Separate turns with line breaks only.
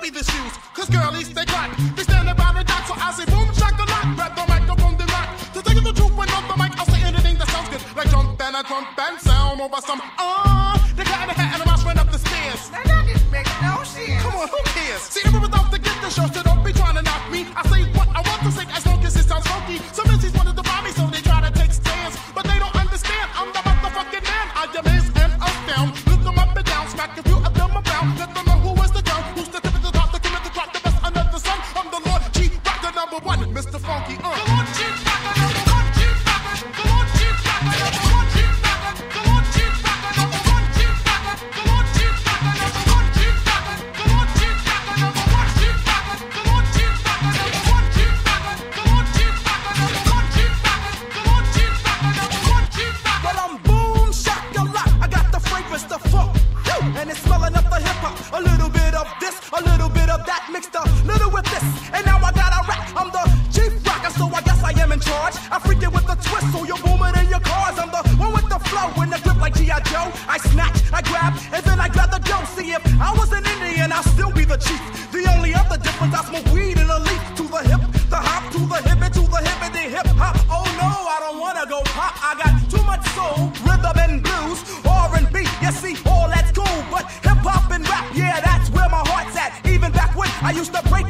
bought me the shoes, cause girlies, they got. They stand around and dock, so I say boom, shock the lock. Grab the microphone, they rock. To take the truth when on the
mic, I'll say anything that sounds good. Like jump and I trump and sound over some. Oh. Mr. Funky uh. charge. I freak it with a twist, so you're booming in your cars. I'm the one with the flow and the grip like G.I. Joe. I snatch, I grab, and then I grab the dough. See, if I was an Indian, I'd still be the chief. The only other difference, I smoke weed and a leaf to the hip, the hop, to the hip, and to the hip, and hip hop. Oh no, I don't wanna go pop. I got too much soul, rhythm and blues, R&B. You see, all that's cool, but hip hop and rap, yeah, that's where my heart's at. Even back when I used to break